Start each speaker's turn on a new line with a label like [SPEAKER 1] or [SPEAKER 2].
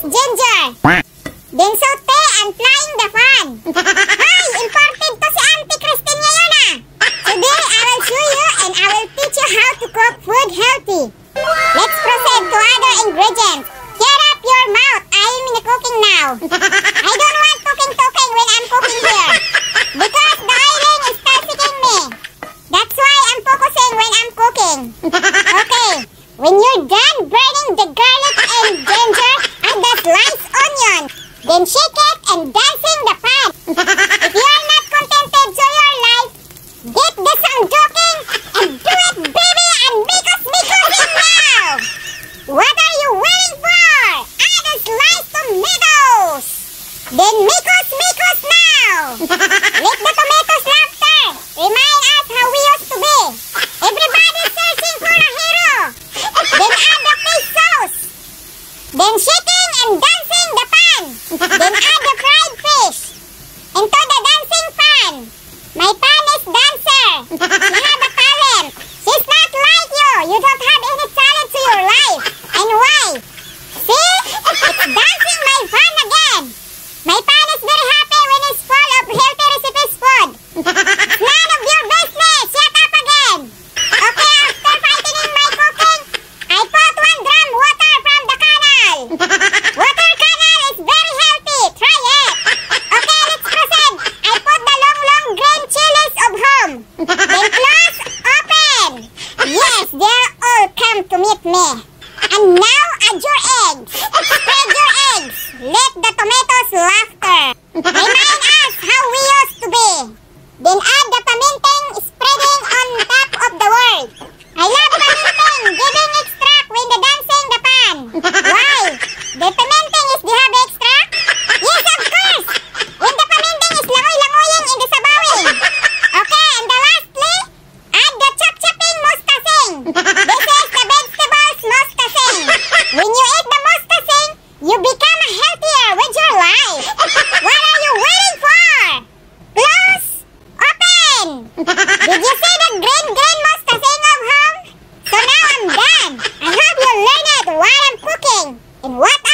[SPEAKER 1] Ginger. Ding Sote, I'm flying the fan. Hi, imported to si Auntie Christine ngayon ah. Today, I will show you and I will teach you how to cook food healthy. Let's proceed to other ingredients. Get up your mouth. I am in cooking now. I don't want cooking talking when I'm cooking here. Because the island is toxicking me. That's why I'm focusing when I'm cooking. Then shake it and dancing the fun. if you are not contented to your life, get the sandoking and do it, baby, and mikos mikosin now! What are you waiting for? Add a sliced tomatoes! Then mikos mikos now! Let the tomatoes laughter! Remind us how we used to be! Everybody's searching for a hero! Then add the fish sauce! Then shaking and dancing Then add the fried fish! Into the dancing pan! My pan is dancer! She have a talent! She's not like you! You don't have any talent to your life! And why? See? It's dancing my pan again! My pan is very happy when it's full of healthy recipes food! None of your business! Shut up again! Okay, after fighting my cooking, I put one drum water from the canal! And what?